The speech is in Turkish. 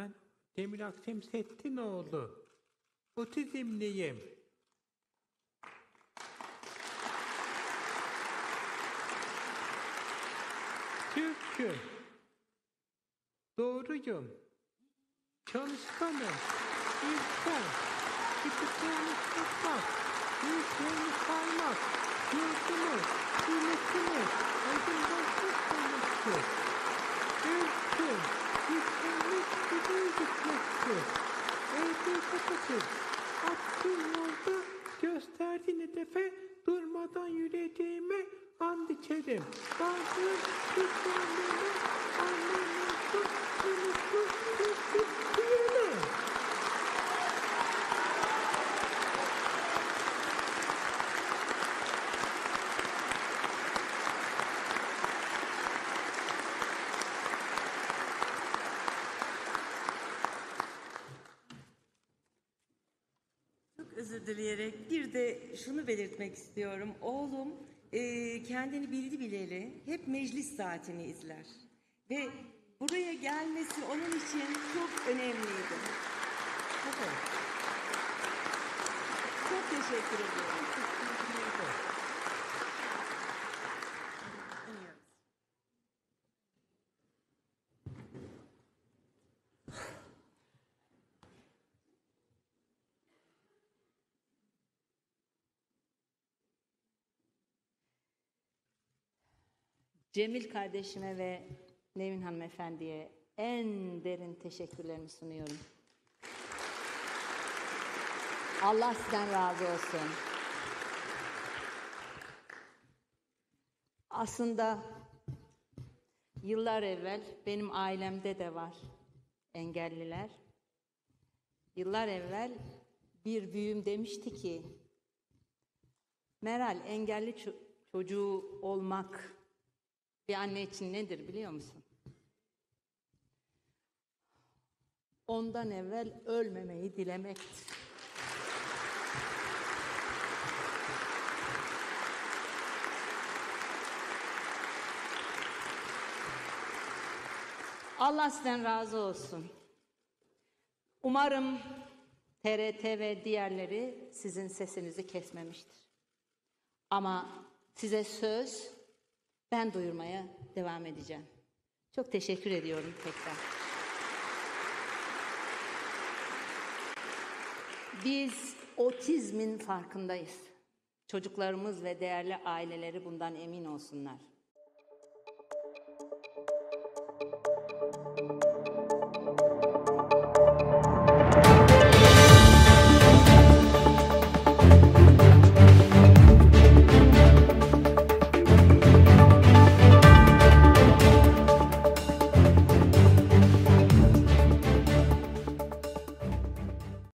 Ben Demir Akşem Settinoğlu. Otizmliyim. Türk'üm. Doğruyum. Çalışkanım. İlkel. Evde kapatır. Attığım yolda gösterdiğin hedefe durmadan yürüyeceğime and içerim. Bazı düşmanlarına anlamazsın, özür dileyerek bir de şunu belirtmek istiyorum. Oğlum e, kendini bildi bileli hep meclis saatini izler. Ve buraya gelmesi onun için çok önemliydi. Çok teşekkür ediyorum. Cemil kardeşime ve Nevin hanımefendiye en derin teşekkürlerimi sunuyorum. Allah sizden razı olsun. Aslında yıllar evvel benim ailemde de var engelliler. Yıllar evvel bir büyüğüm demişti ki Meral engelli ço- çocuğu olmak bir anne için nedir biliyor musun? Ondan evvel ölmemeyi dilemektir. Allah sizden razı olsun. Umarım TRT ve diğerleri sizin sesinizi kesmemiştir. Ama size söz ben duyurmaya devam edeceğim. Çok teşekkür ediyorum tekrar. Biz otizmin farkındayız. Çocuklarımız ve değerli aileleri bundan emin olsunlar.